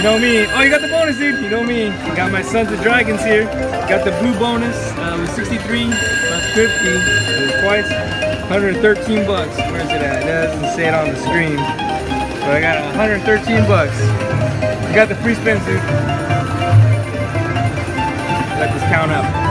You know me. Oh, you got the bonus, dude. You know me. Got my Sons of Dragons here. Got the blue bonus. Um, 63 plus 50. Twice. 113 bucks. Where is it at? It doesn't say it on the screen. But I got 113 bucks. I got the free spin, dude. Let this count up.